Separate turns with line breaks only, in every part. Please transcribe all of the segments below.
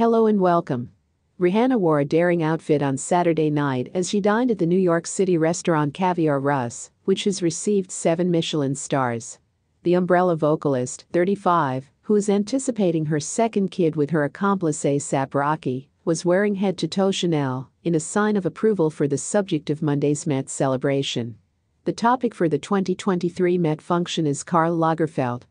Hello and welcome. Rihanna wore a daring outfit on Saturday night as she dined at the New York City restaurant Caviar Russe, which has received seven Michelin stars. The Umbrella vocalist, 35, who is anticipating her second kid with her accomplice A$AP Rocky, was wearing head to toe Chanel in a sign of approval for the subject of Monday's Met celebration. The topic for the 2023 Met function is Karl Lagerfeld.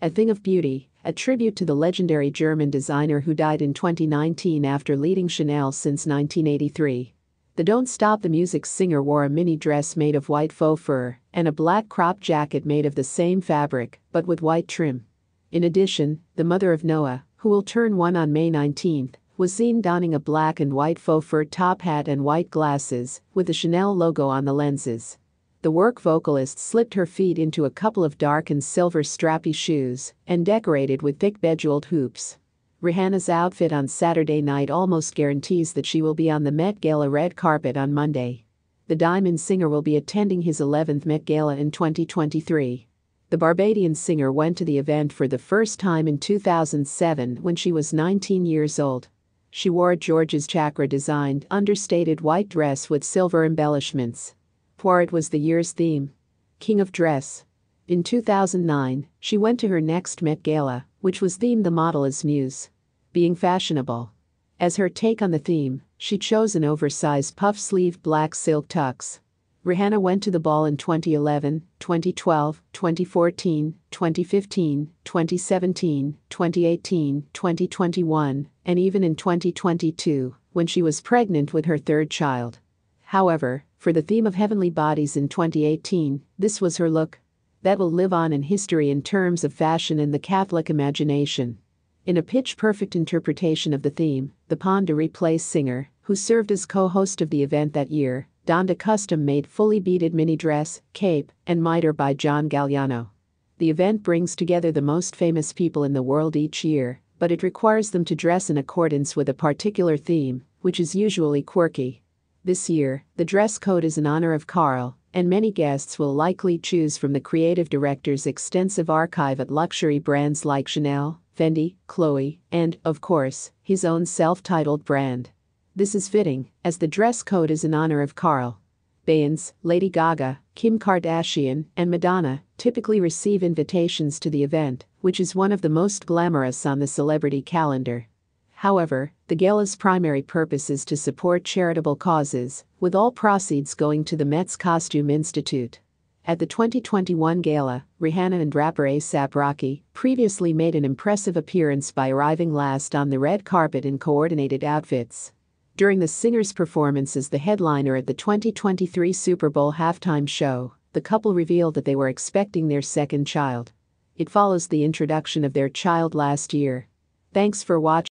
A Thing of Beauty, a tribute to the legendary German designer who died in 2019 after leading Chanel since 1983. The Don't Stop the Music singer wore a mini dress made of white faux fur and a black crop jacket made of the same fabric, but with white trim. In addition, the mother of Noah, who will turn one on May 19, was seen donning a black and white faux fur top hat and white glasses, with the Chanel logo on the lenses. The work vocalist slipped her feet into a couple of dark and silver strappy shoes and decorated with thick bejeweled hoops. Rihanna's outfit on Saturday night almost guarantees that she will be on the Met Gala red carpet on Monday. The Diamond singer will be attending his 11th Met Gala in 2023. The Barbadian singer went to the event for the first time in 2007 when she was 19 years old. She wore Georges Chakra designed, understated white dress with silver embellishments. For it was the year's theme King of Dress. In 2009, she went to her next Met Gala, which was themed the model as Muse. Being fashionable. As her take on the theme, she chose an oversized puff sleeved black silk tux. Rihanna went to the ball in 2011, 2012, 2014, 2015, 2017, 2018, 2021, and even in 2022, when she was pregnant with her third child. However, for the theme of heavenly bodies in 2018, this was her look. That will live on in history in terms of fashion and the Catholic imagination. In a pitch perfect interpretation of the theme, the Pon de Replay singer, who served as co host of the event that year, donned a custom made fully beaded mini dress, cape, and mitre by John Galliano. The event brings together the most famous people in the world each year, but it requires them to dress in accordance with a particular theme, which is usually quirky. This year, the dress code is in honor of Karl, and many guests will likely choose from the creative director's extensive archive at luxury brands like Chanel, Fendi, Chloe, and, of course, his own self titled brand. This is fitting, as the dress code is in honor of Karl. Beyonce, Lady Gaga, Kim Kardashian, and Madonna typically receive invitations to the event, which is one of the most glamorous on the celebrity calendar. However, the gala's primary purpose is to support charitable causes, with all proceeds going to the Met's Costume Institute. At the 2021 gala, Rihanna and rapper A$AP Rocky previously made an impressive appearance by arriving last on the red carpet in coordinated outfits. During the singer's performance as the headliner at the 2023 Super Bowl halftime show, the couple revealed that they were expecting their second child. It follows the introduction of their child last year. Thanks for watching.